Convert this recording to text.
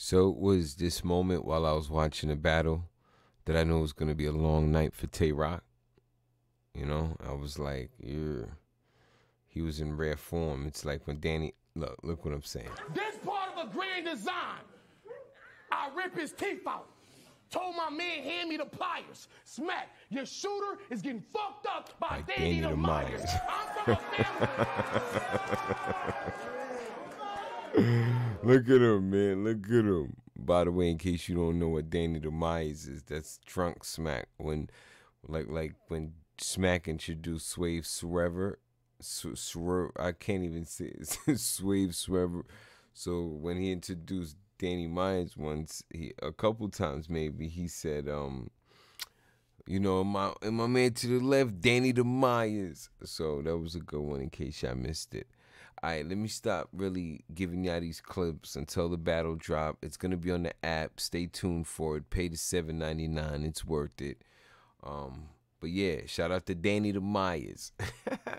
So it was this moment while I was watching the battle that I knew it was gonna be a long night for Tay Roc. You know, I was like, yeah. He was in rare form. It's like when Danny look, look what I'm saying. This part of a grand design. I rip his teeth out. Told my man, hand me the pliers. Smack, your shooter is getting fucked up by, By Danny, Danny the Myers. Myers. I'm from a family. Look at him, man. Look at him. By the way, in case you don't know what Danny Da Myers is, that's drunk smack. When, like, like when Smack introduced Swave Swerver, Swerve. I can't even say it. Swave Swerver. So when he introduced Danny Myers once, he a couple times maybe he said, um, you know, my and my man to the left, Danny Da Myers. So that was a good one in case y'all missed it. All right, let me stop really giving y'all these clips until the battle drop. It's gonna be on the app. Stay tuned for it. Pay the seven ninety nine. It's worth it. Um, but yeah, shout out to Danny the Myers.